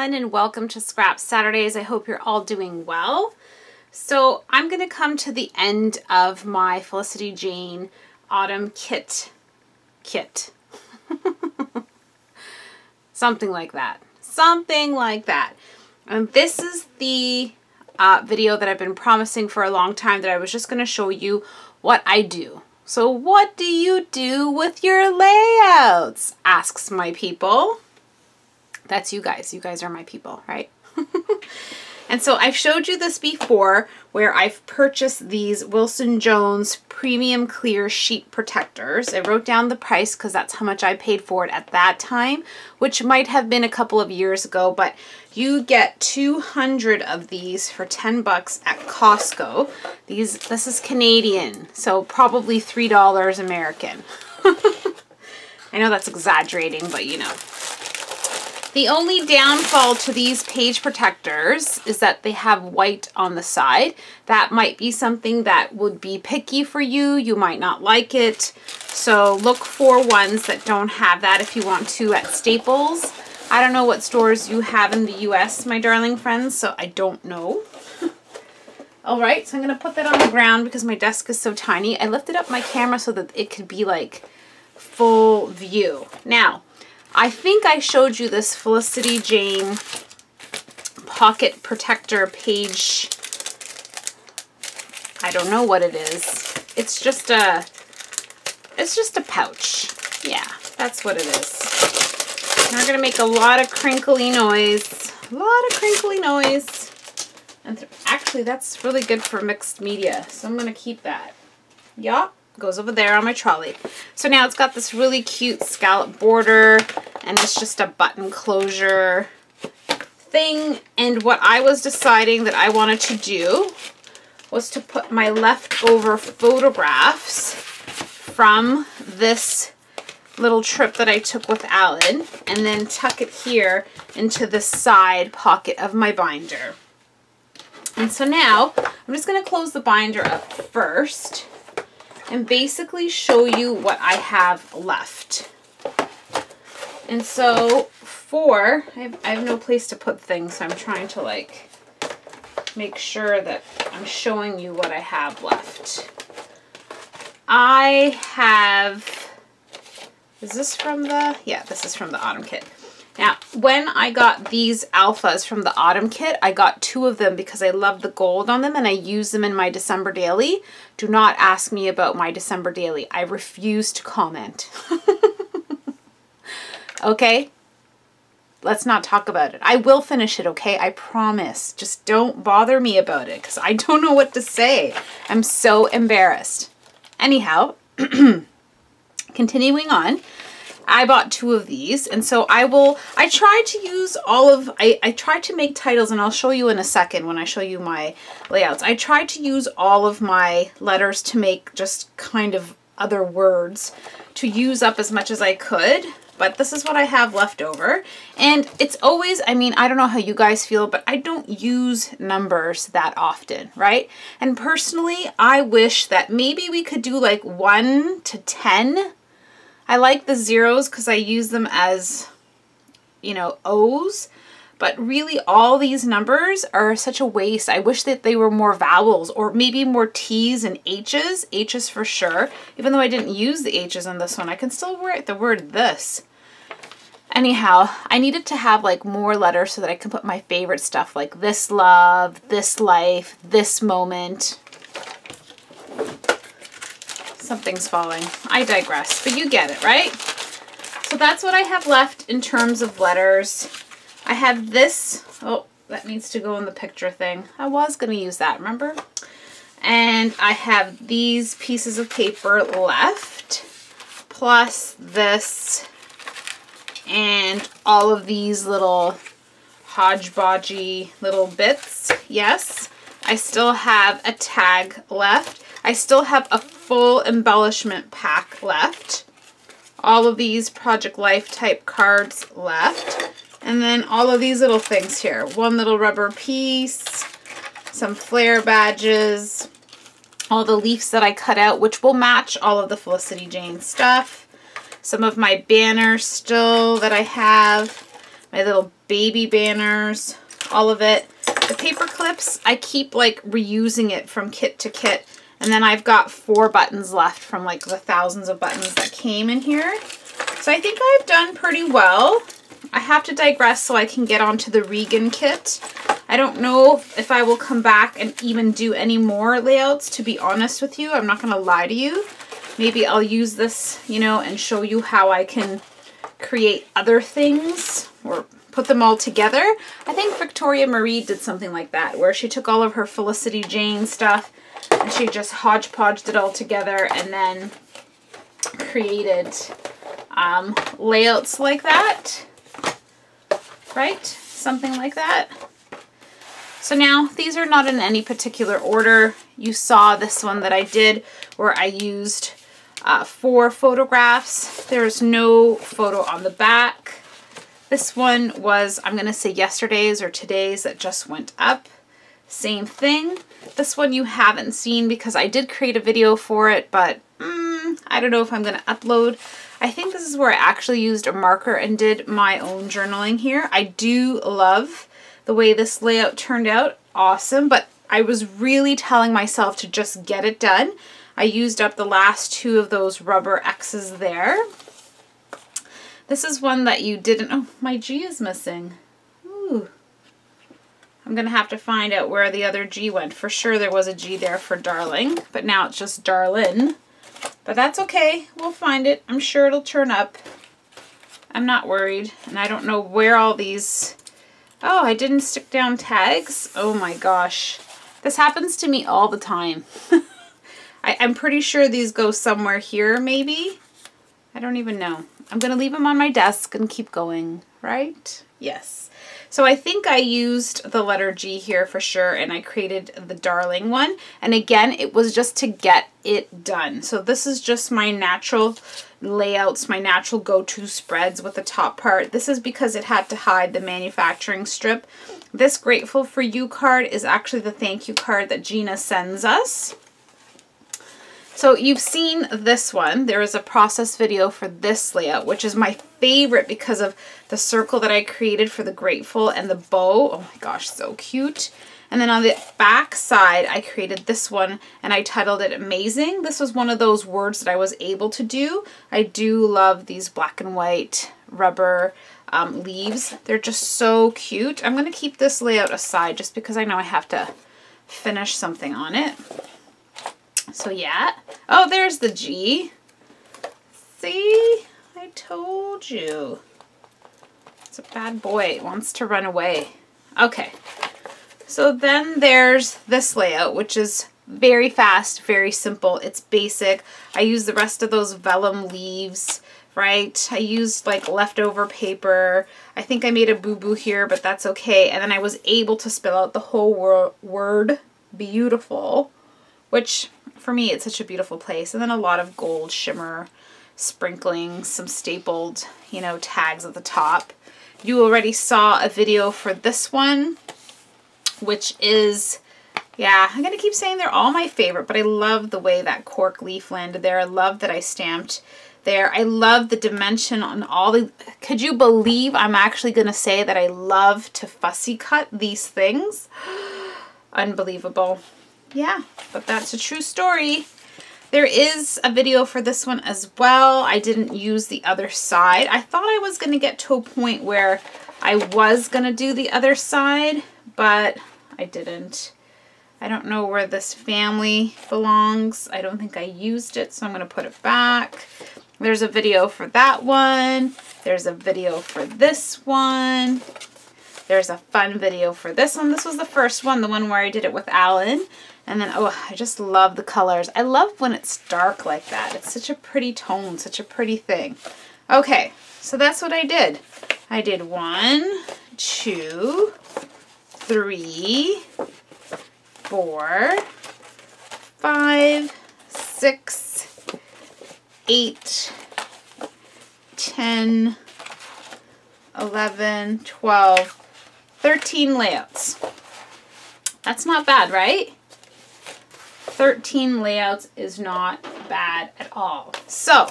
everyone and welcome to Scrap Saturdays. I hope you're all doing well. So I'm going to come to the end of my Felicity Jane Autumn Kit. Kit. Something like that. Something like that. And this is the uh, video that I've been promising for a long time that I was just going to show you what I do. So what do you do with your layouts? Asks my people. That's you guys. You guys are my people, right? and so I've showed you this before where I've purchased these Wilson Jones premium clear sheet protectors. I wrote down the price because that's how much I paid for it at that time, which might have been a couple of years ago, but you get 200 of these for 10 bucks at Costco. These, this is Canadian, so probably $3 American. I know that's exaggerating, but you know. The only downfall to these page protectors is that they have white on the side. That might be something that would be picky for you. You might not like it. So look for ones that don't have that if you want to at Staples. I don't know what stores you have in the US, my darling friends, so I don't know. All right, so I'm to put that on the ground because my desk is so tiny. I lifted up my camera so that it could be like full view. Now, I think I showed you this Felicity Jane pocket protector page. I don't know what it is. It's just a, it's just a pouch. Yeah, that's what it is. We're to make a lot of crinkly noise. A lot of crinkly noise. And actually, that's really good for mixed media. So I'm to keep that. Yup goes over there on my trolley. So now it's got this really cute scallop border and it's just a button closure thing. And what I was deciding that I wanted to do was to put my leftover photographs from this little trip that I took with Alan and then tuck it here into the side pocket of my binder. And so now I'm just going to close the binder up first and basically show you what I have left. And so for, I have, I have no place to put things, so I'm trying to like make sure that I'm showing you what I have left. I have, is this from the, yeah, this is from the autumn kit. Now, when I got these alphas from the autumn kit, I got two of them because I love the gold on them and I use them in my December daily. Do not ask me about my December daily. I refuse to comment. okay? Let's not talk about it. I will finish it, okay? I promise. Just don't bother me about it because I don't know what to say. I'm so embarrassed. Anyhow, continuing on. I bought two of these and so I will I try to use all of I, I try to make titles and I'll show you in a second when I show you my layouts. I try to use all of my letters to make just kind of other words to use up as much as I could but this is what I have left over. And it's always I mean I don't know how you guys feel but I don't use numbers that often right? And personally I wish that maybe we could do like 1 to 10 I like the zeros because I use them as, you know, O's. But really all these numbers are such a waste. I wish that they were more vowels or maybe more T's and H's. H's for sure. Even though I didn't use the H's on this one, I can still write the word this. Anyhow, I needed to have like more letters so that I can put my favorite stuff like this love, this life, this moment, Something's falling. I digress, but you get it, right? So that's what I have left in terms of letters. I have this. Oh, that needs to go in the picture thing. I was going to use that, remember? And I have these pieces of paper left, plus this, and all of these little hodgepodgey little bits. Yes, I still have a tag left. I still have a full embellishment pack left. All of these Project Life type cards left. And then all of these little things here. One little rubber piece, some flare badges, all the leaves that I cut out, which will match all of the Felicity Jane stuff. Some of my banners still that I have, my little baby banners, all of it. The paper clips, I keep like reusing it from kit to kit. And then I've got four buttons left from like the thousands of buttons that came in here. So I think I've done pretty well. I have to digress so I can get onto the Regan kit. I don't know if I will come back and even do any more layouts, to be honest with you. I'm not going to lie to you. Maybe I'll use this, you know, and show you how I can create other things or put them all together. I think Victoria Marie did something like that, where she took all of her Felicity Jane stuff and she just hodgepodged it all together and then created um, layouts like that, right? Something like that. So now these are not in any particular order. You saw this one that I did where I used uh, four photographs. There's no photo on the back. This one was, I'm going to say yesterday's or today's that just went up. Same thing. This one you haven't seen because I did create a video for it, but mm, I don't know if I'm going to upload. I think this is where I actually used a marker and did my own journaling here. I do love the way this layout turned out. Awesome, but I was really telling myself to just get it done. I used up the last two of those rubber X's there. This is one that you didn't, oh, my G is missing. Ooh. I'm going to have to find out where the other G went. For sure there was a G there for darling, but now it's just darlin'. But that's okay. We'll find it. I'm sure it'll turn up. I'm not worried. And I don't know where all these... Oh, I didn't stick down tags. Oh my gosh. This happens to me all the time. I, I'm pretty sure these go somewhere here, maybe. I don't even know. I'm going to leave them on my desk and keep going, right? Yes. So I think I used the letter G here for sure and I created the darling one. And again, it was just to get it done. So this is just my natural layouts, my natural go-to spreads with the top part. This is because it had to hide the manufacturing strip. This Grateful For You card is actually the thank you card that Gina sends us. So you've seen this one. There is a process video for this layout, which is my favorite because of the circle that I created for the grateful and the bow. Oh my gosh, so cute. And then on the back side, I created this one and I titled it Amazing. This was one of those words that I was able to do. I do love these black and white rubber um, leaves. They're just so cute. I'm going to keep this layout aside just because I know I have to finish something on it. So yeah. Oh, there's the G. See? I told you. A bad boy. It wants to run away. Okay. So then there's this layout, which is very fast, very simple. It's basic. I use the rest of those vellum leaves, right? I used like leftover paper. I think I made a boo-boo here, but that's okay. And then I was able to spell out the whole word beautiful, which for me, it's such a beautiful place. And then a lot of gold shimmer sprinkling, some stapled, you know, tags at the top. You already saw a video for this one, which is, yeah, I'm going to keep saying they're all my favorite, but I love the way that cork leaf landed there. I love that I stamped there. I love the dimension on all the, could you believe I'm actually going to say that I love to fussy cut these things? Unbelievable yeah, but that's a true story. There is a video for this one as well. I didn't use the other side. I thought I was going to get to a point where I was going to do the other side, but I didn't. I don't know where this family belongs. I don't think I used it, so I'm going to put it back. There's a video for that one. There's a video for this one. There's a fun video for this one. This was the first one, the one where I did it with Alan. And then, oh, I just love the colors. I love when it's dark like that. It's such a pretty tone, such a pretty thing. Okay, so that's what I did. I did one, two, three, four, five, six, eight, ten, eleven, twelve, thirteen layouts. That's not bad, right? 13 layouts is not bad at all. So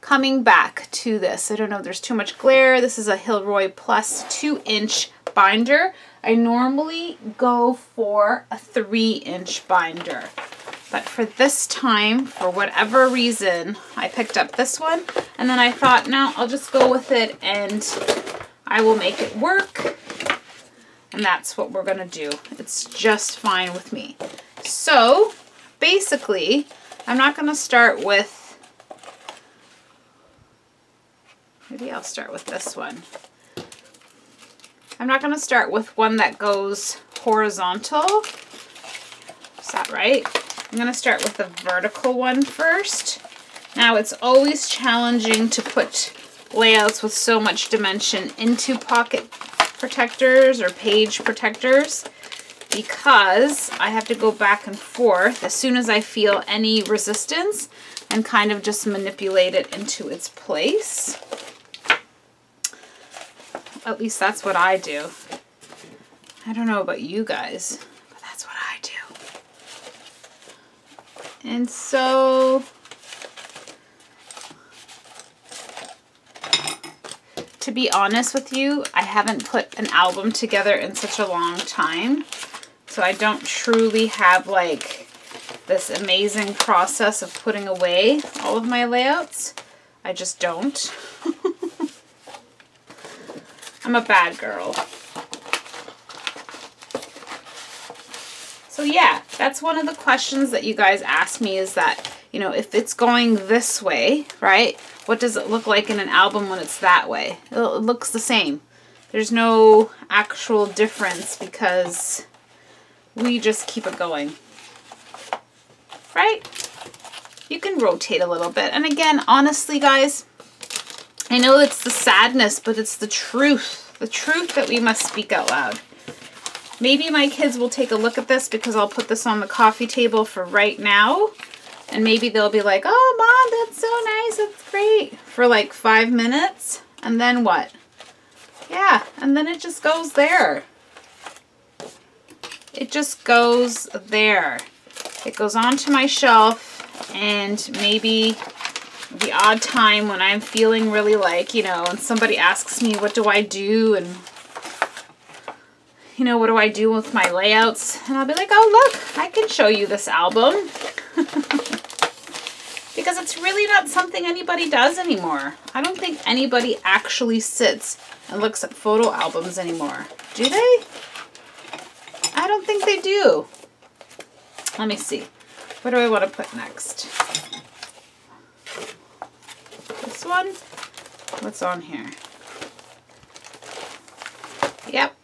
coming back to this. I don't know, if there's too much glare. This is a Hilroy Plus 2 inch binder. I normally go for a 3 inch binder. But for this time, for whatever reason, I picked up this one. And then I thought, no, I'll just go with it and I will make it work. And that's what we're going to do. It's just fine with me. So, basically, I'm not going to start with, maybe I'll start with this one. I'm not going to start with one that goes horizontal. Is that right? I'm going to start with the vertical one first. Now it's always challenging to put layouts with so much dimension into pocket protectors or page protectors because I have to go back and forth as soon as I feel any resistance and kind of just manipulate it into its place. At least that's what I do. I don't know about you guys. But that's what I do. And so to be honest with you, I haven't put an album together in such a long time. So I don't truly have like this amazing process of putting away all of my layouts. I just don't. I'm a bad girl. So yeah, that's one of the questions that you guys ask me is that, you know, if it's going this way, right, what does it look like in an album when it's that way? It looks the same. There's no actual difference because we just keep it going. Right? You can rotate a little bit. And again, honestly, guys, I know it's the sadness, but it's the truth. The truth that we must speak out loud. Maybe my kids will take a look at this because I'll put this on the coffee table for right now. And maybe they'll be like, oh, Mom, that's so nice. That's great. For like five minutes. And then what? Yeah, and then it just goes there. It just goes there. It goes onto my shelf and maybe the odd time when I'm feeling really like, you know, and somebody asks me, what do I do? And you know, what do I do with my layouts? And I'll be like, oh, look, I can show you this album. because it's really not something anybody does anymore. I don't think anybody actually sits and looks at photo albums anymore. Do they? I don't think they do. Let me see. What do I want to put next? This one? What's on here? Yep,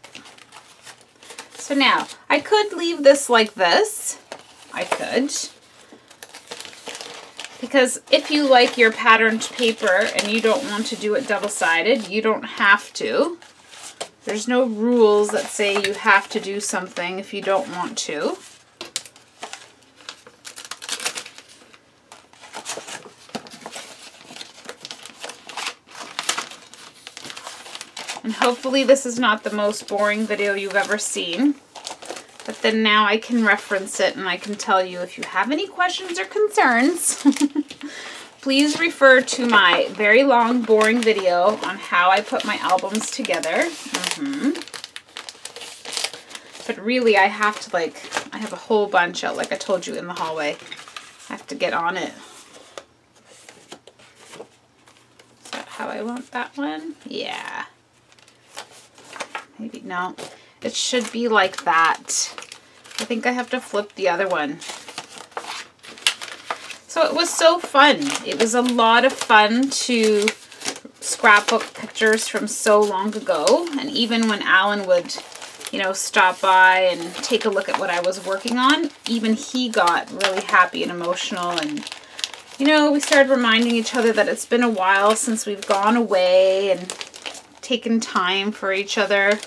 so now, I could leave this like this. I could. Because if you like your patterned paper and you don't want to do it double-sided, you don't have to. There's no rules that say you have to do something if you don't want to. And hopefully this is not the most boring video you've ever seen. But then now I can reference it and I can tell you if you have any questions or concerns, please refer to my very long, boring video on how I put my albums together. Mm -hmm. But really, I have to like, I have a whole bunch out, like I told you in the hallway. I have to get on it. Is that how I want that one? Yeah. Maybe, no. It should be like that. I think I have to flip the other one. It was so fun. It was a lot of fun to scrapbook pictures from so long ago. And even when Alan would, you know, stop by and take a look at what I was working on, even he got really happy and emotional. And, you know, we started reminding each other that it's been a while since we've gone away and taken time for each other.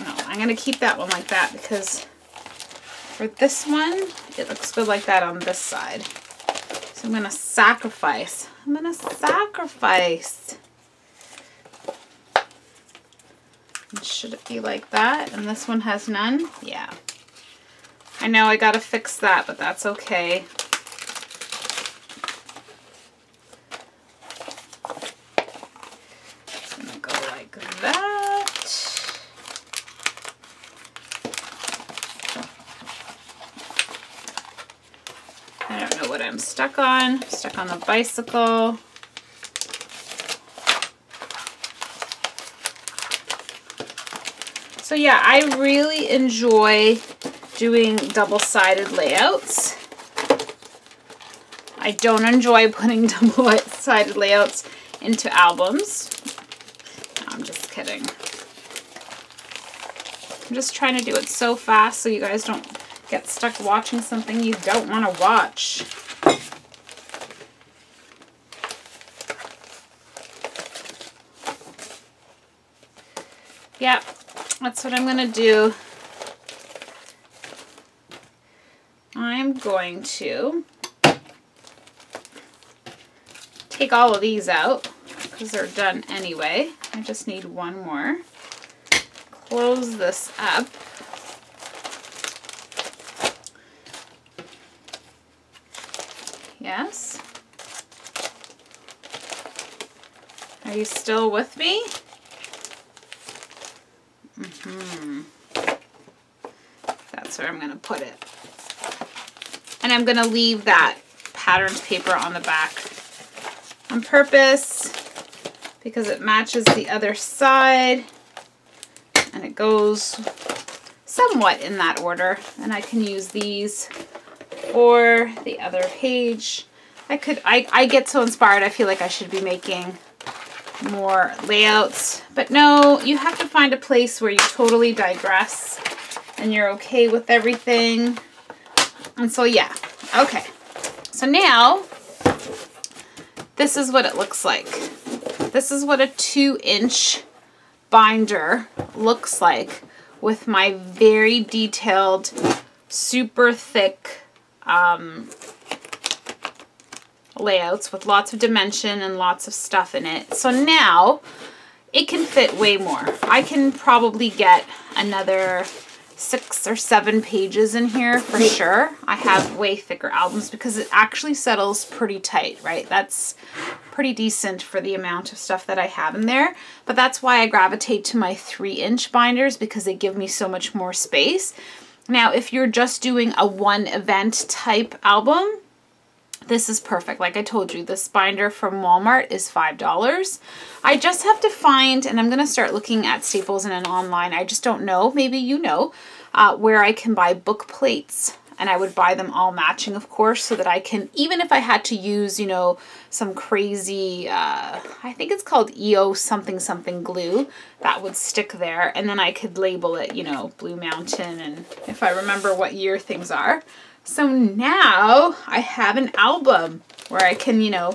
No, I'm going to keep that one like that because for this one, it looks good like that on this side. So I'm going to sacrifice. I'm going to sacrifice. Should it be like that? And this one has none? Yeah. I know I got to fix that, but that's okay. don't know what I'm stuck on. The bicycle. So yeah, I really enjoy doing double-sided layouts. I don't enjoy putting double-sided layouts into albums. No, I'm just kidding. I'm just trying to do it so fast so you guys don't get stuck watching something you don't want to watch. Yep, that's what I'm going to do. I'm going to take all of these out because they're done anyway. I just need one more. Close this up. Yes. Are you still with me? Mm-hmm. That's where I'm going to put it. And I'm going to leave that patterned paper on the back on purpose because it matches the other side and it goes somewhat in that order and I can use these for the other page. I could, I, I get so inspired I feel like I should be making more layouts. But no, you have to find a place where you totally digress and you're okay with everything. And so yeah, okay. So now, this is what it looks like. This is what a two inch binder looks like with my very detailed, super thick um, layouts with lots of dimension and lots of stuff in it. So now it can fit way more. I can probably get another six or seven pages in here for sure. I have way thicker albums because it actually settles pretty tight, right? That's pretty decent for the amount of stuff that I have in there. But that's why I gravitate to my three inch binders because they give me so much more space. Now, if you're just doing a one event type album, this is perfect. Like I told you, this binder from Walmart is $5. I just have to find, and I'm going to start looking at Staples and online. I just don't know. Maybe you know uh, where I can buy book plates. And I would buy them all matching, of course, so that I can, even if I had to use, you know, some crazy, uh, I think it's called EO something something glue, that would stick there. And then I could label it, you know, Blue Mountain, and if I remember what year things are. So now I have an album where I can, you know,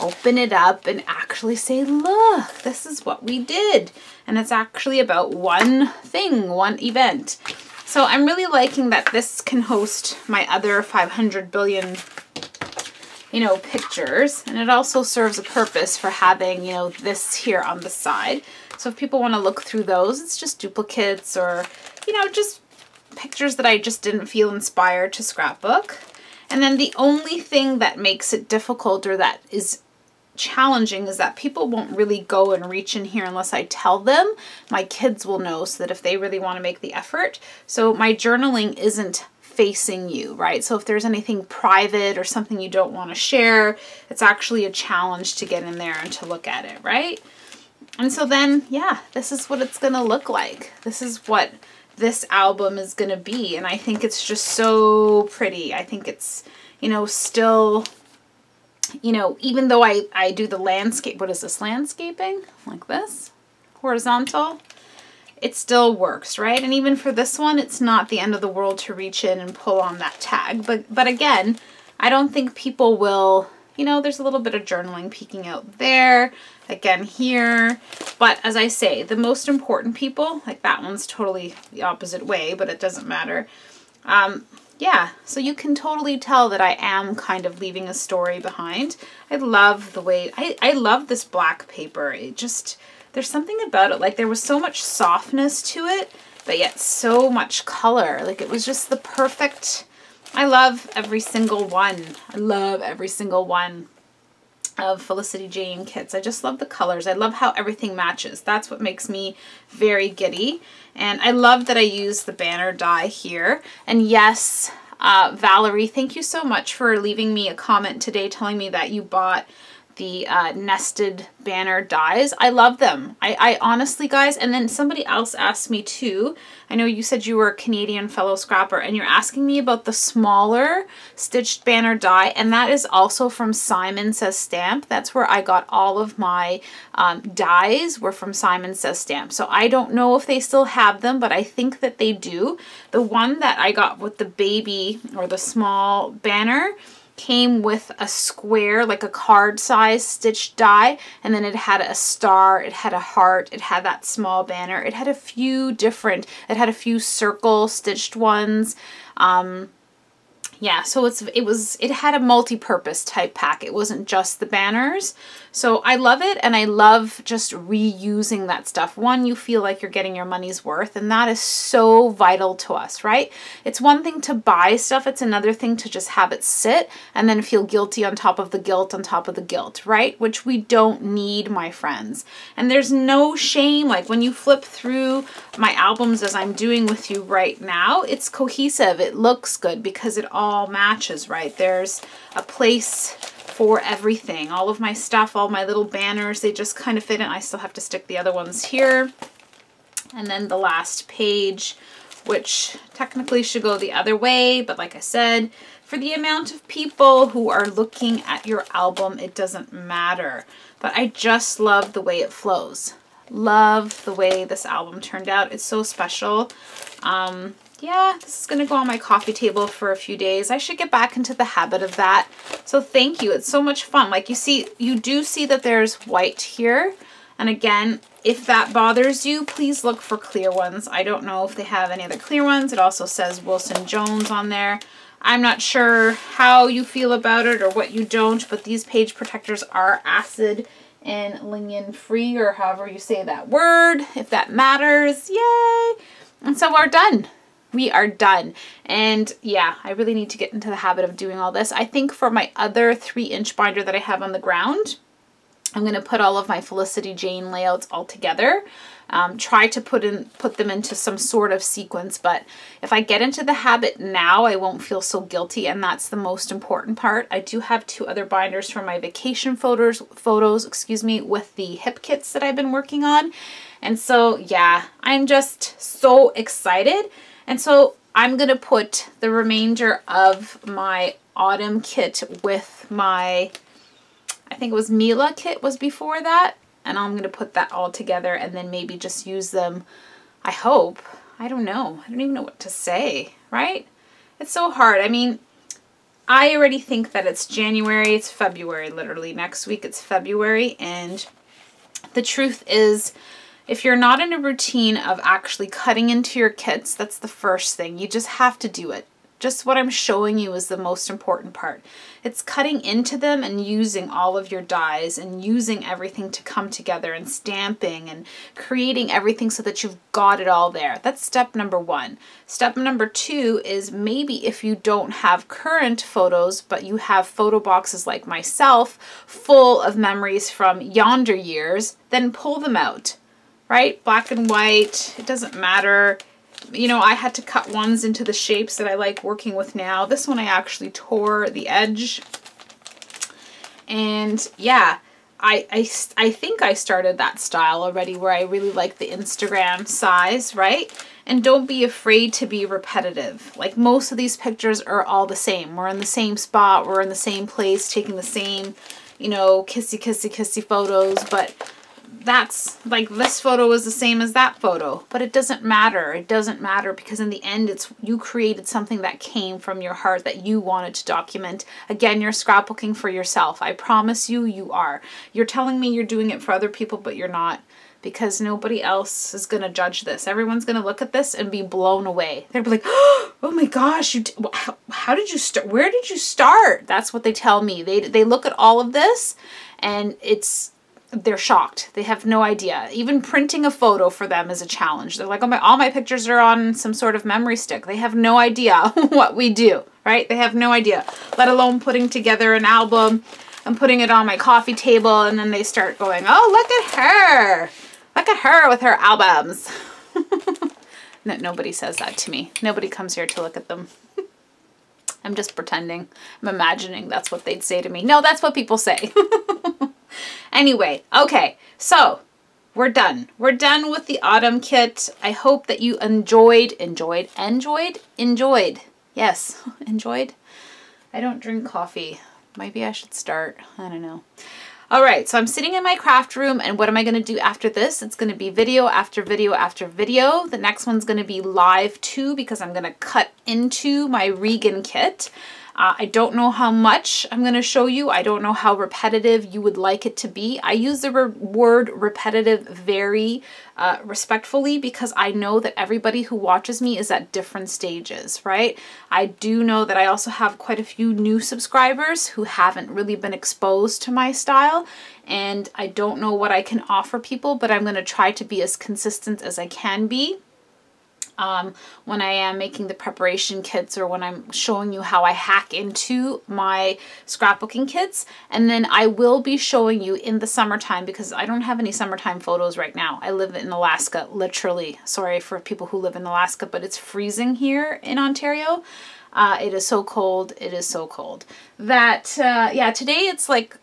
open it up and actually say, look, this is what we did. And it's actually about one thing, one event. So I'm really liking that this can host my other 500 billion, you know, pictures. And it also serves a purpose for having, you know, this here on the side. So if people want to look through those, it's just duplicates or, you know, just pictures that I just didn't feel inspired to scrapbook. And then the only thing that makes it difficult or that is challenging is that people won't really go and reach in here unless I tell them. My kids will know so that if they really want to make the effort. So my journaling isn't facing you, right? So if there's anything private or something you don't want to share, it's actually a challenge to get in there and to look at it, right? And so then, yeah, this is what it's going to look like. This is what this album is going to be. And I think it's just so pretty. I think it's, you know, still, you know, even though I, I do the landscape, what is this, landscaping? Like this? Horizontal? It still works, right? And even for this one, it's not the end of the world to reach in and pull on that tag. But, but again, I don't think people will, you know, there's a little bit of journaling peeking out there again here. But as I say, the most important people, like that one's totally the opposite way, but it doesn't matter. Um, yeah, so you can totally tell that I am kind of leaving a story behind. I love the way, I, I love this black paper. It just, there's something about it. Like there was so much softness to it, but yet so much color. Like it was just the perfect, I love every single one. I love every single one of Felicity Jane kits. I just love the colors. I love how everything matches. That's what makes me very giddy. And I love that I use the banner die here. And yes, Uh, Valerie, thank you so much for leaving me a comment today telling me that you bought the uh, nested banner dies. I love them. I, I honestly, guys, and then somebody else asked me too. I know you said you were a Canadian fellow scrapper and you're asking me about the smaller stitched banner die and that is also from Simon Says Stamp. That's where I got all of my um, dies were from Simon Says Stamp. So I don't know if they still have them, but I think that they do. The one that I got with the baby or the small banner, came with a square, like a card size stitched die, and then it had a star, it had a heart, it had that small banner, it had a few different, it had a few circle stitched ones. Um, yeah, so it's it was it had a multi-purpose type pack. It wasn't just the banners. So I love it and I love just reusing that stuff. One, you feel like you're getting your money's worth and that is so vital to us, right? It's one thing to buy stuff, it's another thing to just have it sit and then feel guilty on top of the guilt on top of the guilt, right? Which we don't need, my friends. And there's no shame, like when you flip through my albums as I'm doing with you right now, it's cohesive, it looks good because it all matches, right? There's a place for everything. All of my stuff, all my little banners, they just kind of fit in. I still have to stick the other ones here. And then the last page, which technically should go the other way, but like I said, for the amount of people who are looking at your album, it doesn't matter. But I just love the way it flows. Love the way this album turned out. It's so special. Um, yeah, this is going to go on my coffee table for a few days. I should get back into the habit of that. So thank you. It's so much fun. Like you see, you do see that there's white here. And again, if that bothers you, please look for clear ones. I don't know if they have any other clear ones. It also says Wilson Jones on there. I'm not sure how you feel about it or what you don't, but these page protectors are acid and lignin free or however you say that word, if that matters. Yay! And so we're done we are done. And yeah, I really need to get into the habit of doing all this. I think for my other three inch binder that I have on the ground, I'm going to put all of my Felicity Jane layouts all together. Um, try to put in put them into some sort of sequence, but if I get into the habit now, I won't feel so guilty, and that's the most important part. I do have two other binders for my vacation photos, photos, excuse me, with the hip kits that I've been working on. And so, yeah, I'm just so excited and so I'm going to put the remainder of my autumn kit with my, I think it was Mila kit was before that. And I'm going to put that all together and then maybe just use them, I hope. I don't know. I don't even know what to say, right? It's so hard. I mean, I already think that it's January, it's February, literally. Next week it's February, and the truth is if you're not in a routine of actually cutting into your kits, that's the first thing. You just have to do it. Just what I'm showing you is the most important part. It's cutting into them and using all of your dies and using everything to come together and stamping and creating everything so that you've got it all there. That's step number one. Step number two is maybe if you don't have current photos, but you have photo boxes like myself full of memories from yonder years, then pull them out right? Black and white, it doesn't matter. You know, I had to cut ones into the shapes that I like working with now. This one I actually tore the edge. And yeah, I, I, I think I started that style already where I really like the Instagram size, right? And don't be afraid to be repetitive. Like most of these pictures are all the same. We're in the same spot, we're in the same place, taking the same, you know, kissy, kissy, kissy photos, but that's like this photo is the same as that photo. But it doesn't matter. It doesn't matter because in the end it's you created something that came from your heart that you wanted to document. Again you're scrapbooking for yourself. I promise you you are. You're telling me you're doing it for other people but you're not because nobody else is going to judge this. Everyone's going to look at this and be blown away. They'll be like oh my gosh you how, how did you start where did you start? That's what they tell me. They they look at all of this and it's they're shocked. They have no idea. Even printing a photo for them is a challenge. They're like, oh my, all my pictures are on some sort of memory stick. They have no idea what we do, right? They have no idea, let alone putting together an album and putting it on my coffee table. And then they start going, oh, look at her. Look at her with her albums. no, nobody says that to me. Nobody comes here to look at them. I'm just pretending. I'm imagining that's what they'd say to me. No, that's what people say. Anyway, okay, so we're done. We're done with the autumn kit. I hope that you enjoyed, enjoyed, enjoyed, enjoyed. Yes, enjoyed. I don't drink coffee. Maybe I should start. I don't know. All right, so I'm sitting in my craft room and what am I gonna do after this? It's gonna be video after video after video. The next one's gonna be live too because I'm gonna cut into my Regan kit. Uh, I don't know how much I'm going to show you. I don't know how repetitive you would like it to be. I use the re word repetitive very uh, respectfully because I know that everybody who watches me is at different stages, right? I do know that I also have quite a few new subscribers who haven't really been exposed to my style and I don't know what I can offer people, but I'm going to try to be as consistent as I can be um, when I am making the preparation kits or when I'm showing you how I hack into my scrapbooking kits. And then I will be showing you in the summertime because I don't have any summertime photos right now. I live in Alaska, literally. Sorry for people who live in Alaska, but it's freezing here in Ontario. Uh, it is so cold. It is so cold. That, uh, yeah, today it's like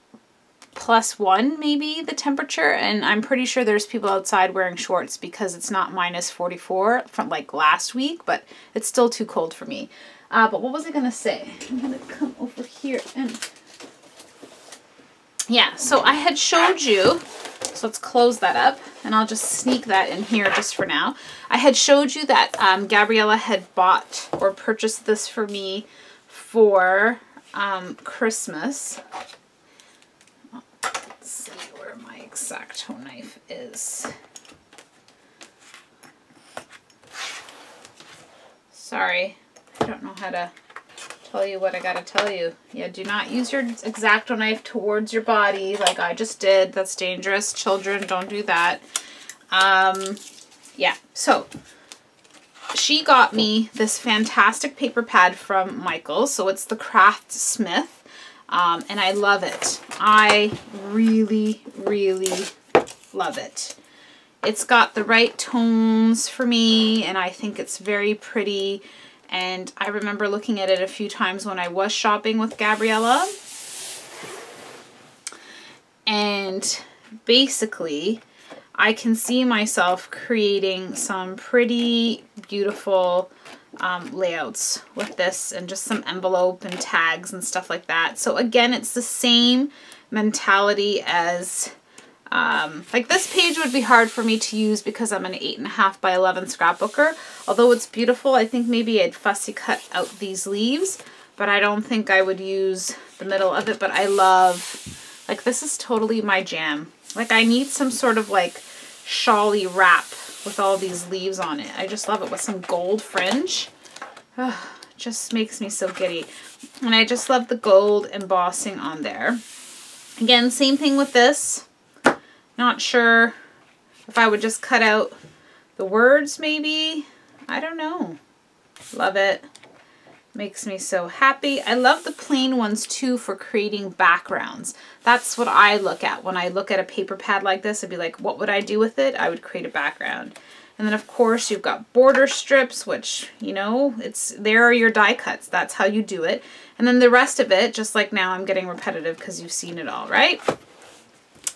plus one maybe the temperature and I'm pretty sure there's people outside wearing shorts because it's not minus 44 from like last week but it's still too cold for me. Uh, but what was I gonna say? I'm gonna come over here and yeah so I had showed you so let's close that up and I'll just sneak that in here just for now. I had showed you that um, Gabriella had bought or purchased this for me for um, Christmas X-Acto knife is. Sorry, I don't know how to tell you what I gotta tell you. Yeah, do not use your X-Acto knife towards your body like I just did. That's dangerous. Children, don't do that. Um, yeah, so she got me this fantastic paper pad from Michaels. So it's the Craft Smith um, and I love it. I really, really love it. It's got the right tones for me and I think it's very pretty and I remember looking at it a few times when I was shopping with Gabriella and basically I can see myself creating some pretty beautiful um, layouts with this and just some envelope and tags and stuff like that. So again, it's the same mentality as, um, like this page would be hard for me to use because I'm an 8.5 by 11 scrapbooker. Although it's beautiful, I think maybe I'd fussy cut out these leaves, but I don't think I would use the middle of it. But I love, like this is totally my jam. Like I need some sort of like shawly wrap with all these leaves on it. I just love it with some gold fringe. Oh, just makes me so giddy. And I just love the gold embossing on there. Again, same thing with this. Not sure if I would just cut out the words maybe. I don't know. Love it. Makes me so happy. I love the plain ones too for creating backgrounds. That's what I look at. When I look at a paper pad like this, I'd be like, what would I do with it? I would create a background. And then of course you've got border strips, which, you know, it's there are your die cuts. That's how you do it. And then the rest of it, just like now I'm getting repetitive because you've seen it all, right?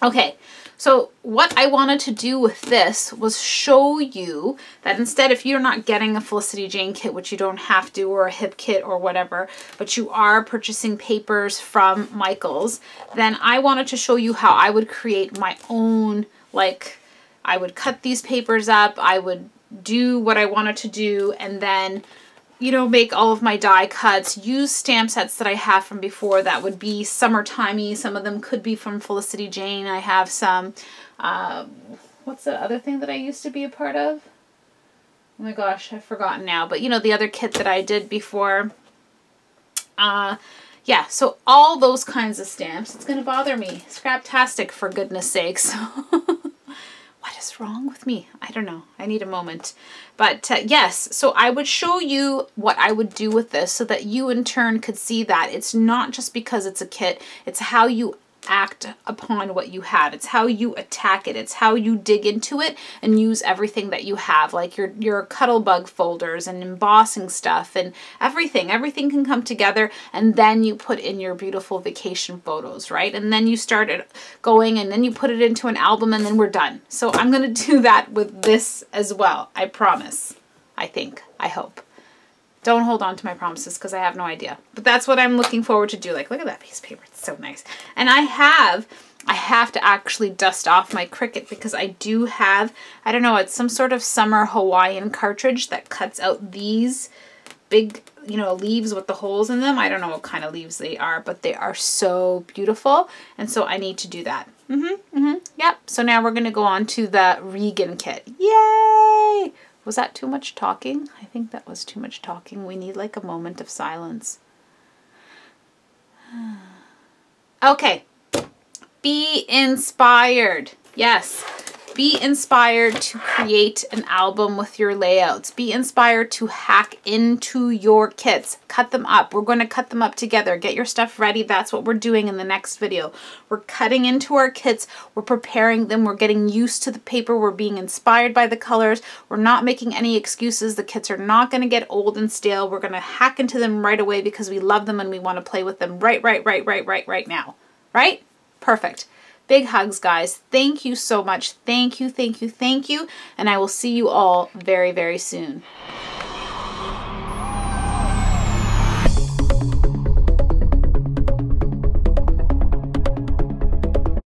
Okay, so what I wanted to do with this was show you that instead if you're not getting a Felicity Jane kit, which you don't have to, or a hip kit or whatever, but you are purchasing papers from Michaels, then I wanted to show you how I would create my own, like, I would cut these papers up, I would do what I wanted to do, and then you know, make all of my die cuts, use stamp sets that I have from before that would be summertimey. Some of them could be from Felicity Jane. I have some, uh, what's the other thing that I used to be a part of? Oh my gosh, I've forgotten now. But you know, the other kit that I did before. Uh, yeah, so all those kinds of stamps. It's going to bother me. Scraptastic, for goodness sakes. is wrong with me? I don't know. I need a moment. But uh, yes, so I would show you what I would do with this so that you in turn could see that it's not just because it's a kit, it's how you act upon what you have. It's how you attack it. It's how you dig into it and use everything that you have, like your, your Cuttlebug folders and embossing stuff and everything. Everything can come together and then you put in your beautiful vacation photos, right? And then you start it going and then you put it into an album and then we're done. So I'm going to do that with this as well. I promise. I think. I hope. Don't hold on to my promises because I have no idea. But that's what I'm looking forward to do. Like, look at that piece of paper. It's so nice. And I have, I have to actually dust off my Cricut because I do have, I don't know, it's some sort of summer Hawaiian cartridge that cuts out these big, you know, leaves with the holes in them. I don't know what kind of leaves they are, but they are so beautiful. And so I need to do that. Mm-hmm, mm-hmm, yep. So now we're going to go on to the Regan kit. Was that too much talking? I think that was too much talking. We need like a moment of silence. okay. Be inspired. Yes. Be inspired to create an album with your layouts. Be inspired to hack into your kits. Cut them up. We're going to cut them up together. Get your stuff ready. That's what we're doing in the next video. We're cutting into our kits. We're preparing them. We're getting used to the paper. We're being inspired by the colors. We're not making any excuses. The kits are not going to get old and stale. We're going to hack into them right away because we love them and we want to play with them right, right, right, right, right, right now. Right? Perfect. Big hugs, guys. Thank you so much. Thank you, thank you, thank you. And I will see you all very, very soon.